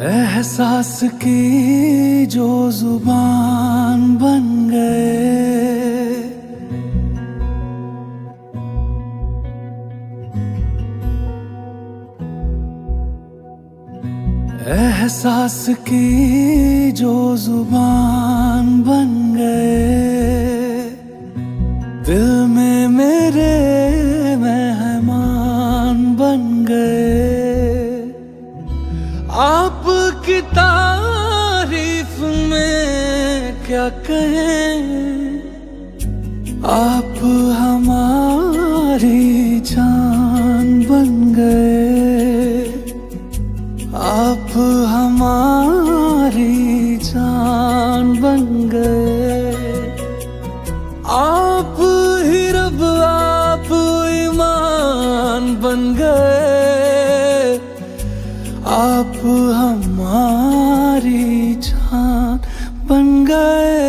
एहसास की जो ज़ुबान बन गए। एहसास की जो ज़ुबान बन गए। दिल में मेरे मेहमान बन गए। क्या कहें? आप हमारी जान बन गए। आप हमारी जान बन गए। आप ही रब, आप ईमान बन गए। आप हमारी गए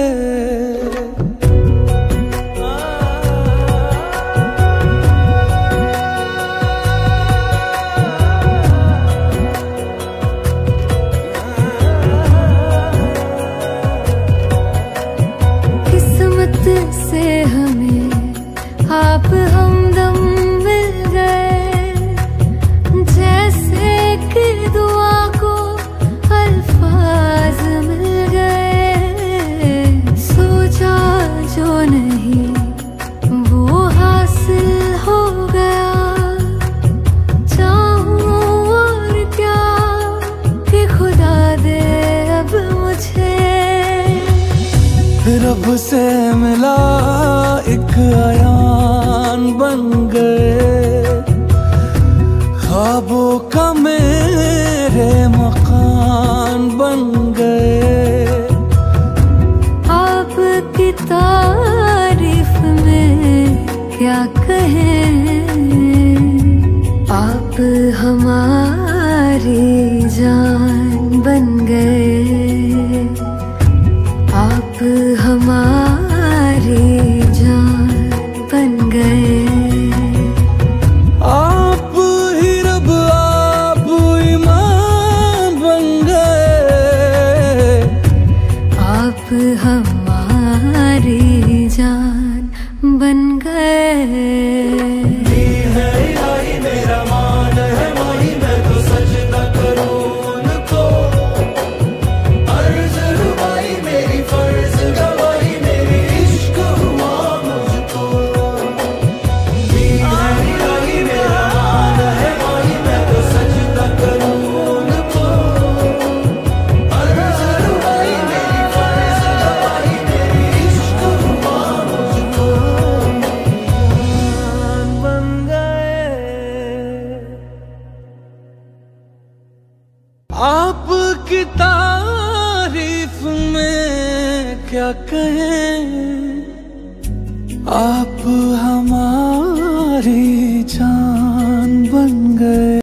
रब से मिला एक आयान बन गए। ख्वाबों का मेरे मकान बन गए। आपकी तारीफ़ में क्या कहें? हमारी जान बन गए। आप की तारीफ़ में क्या कहें? आप हमारी जान